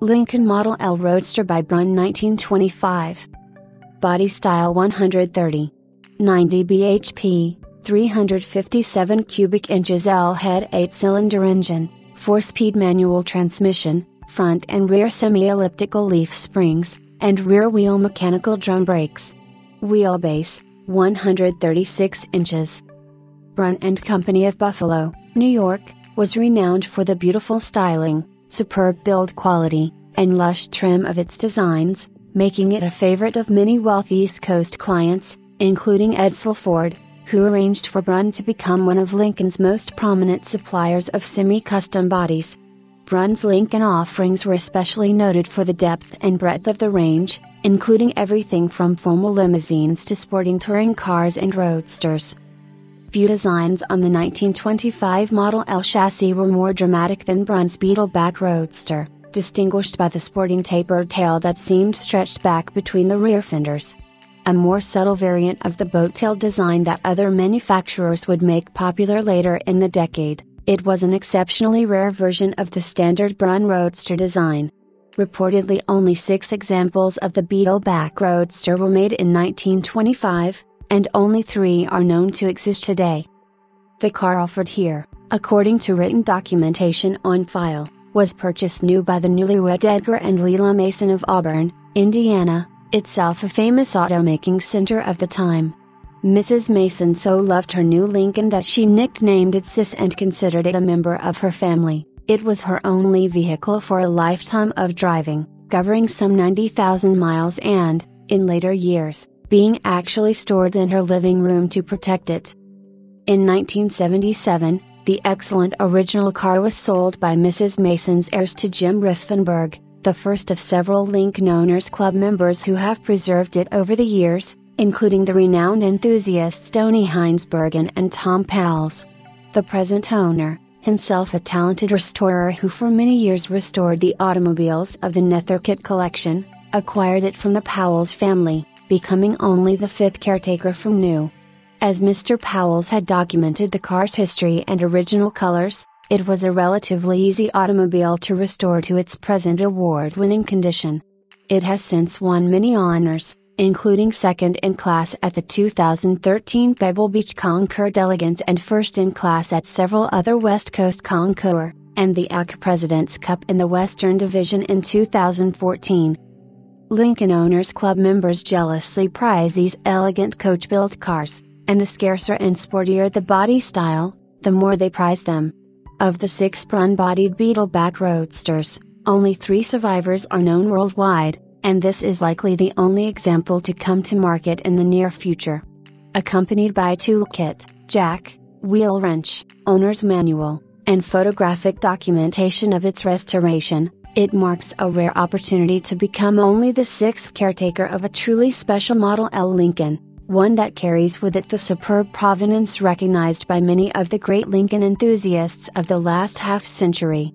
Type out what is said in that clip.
Lincoln Model L Roadster by Brunn 1925. Body style 130. 90 bhp, 357 cubic inches L head 8 cylinder engine, 4 speed manual transmission, front and rear semi elliptical leaf springs, and rear wheel mechanical drum brakes. Wheelbase 136 inches. Brunn and Company of Buffalo, New York, was renowned for the beautiful styling, superb build quality, and lush trim of its designs, making it a favorite of many wealthy East Coast clients, including Edsel Ford, who arranged for Brunn to become one of Lincoln's most prominent suppliers of semi custom bodies. Brunn's Lincoln offerings were especially noted for the depth and breadth of the range, including everything from formal limousines to sporting touring cars and roadsters. Few designs on the 1925 Model L chassis were more dramatic than Brunn's Beetleback Roadster, distinguished by the sporting tapered tail that seemed stretched back between the rear fenders. A more subtle variant of the boat tail design that other manufacturers would make popular later in the decade, it was an exceptionally rare version of the standard Brunn Roadster design. Reportedly only six examples of the Beetleback Roadster were made in 1925, and only three are known to exist today. The car offered here, according to written documentation on file, was purchased new by the newlywed Edgar and Leela Mason of Auburn, Indiana, itself a famous automaking center of the time. Mrs. Mason so loved her new Lincoln that she nicknamed it Sis and considered it a member of her family. It was her only vehicle for a lifetime of driving, covering some 90,000 miles and, in later years, being actually stored in her living room to protect it. In 1977, the excellent original car was sold by Mrs. Mason's heirs to Jim Riefenberg, the first of several Lincoln Owners Club members who have preserved it over the years, including the renowned enthusiasts Tony Heinsbergen and Tom Powles. The present owner, himself a talented restorer who for many years restored the automobiles of the Nethercutt collection, acquired it from the Powles family becoming only the fifth caretaker from new. As Mr. Powles had documented the car's history and original colors, it was a relatively easy automobile to restore to its present award winning condition. It has since won many honors, including second in class at the 2013 Pebble Beach Concours d'Elegance and first in class at several other West Coast Concours, and the ACK President's Cup in the Western Division in 2014. Lincoln Owners Club members jealously prize these elegant coach built cars, and the scarcer and sportier the body style, the more they prize them. Of the six Brunn bodied Beetleback Roadsters, only three survivors are known worldwide, and this is likely the only example to come to market in the near future. Accompanied by toolkit, jack, wheel wrench, owner's manual, and photographic documentation of its restoration, it marks a rare opportunity to become only the sixth caretaker of a truly special Model L Lincoln, one that carries with it the superb provenance recognized by many of the great Lincoln enthusiasts of the last half century.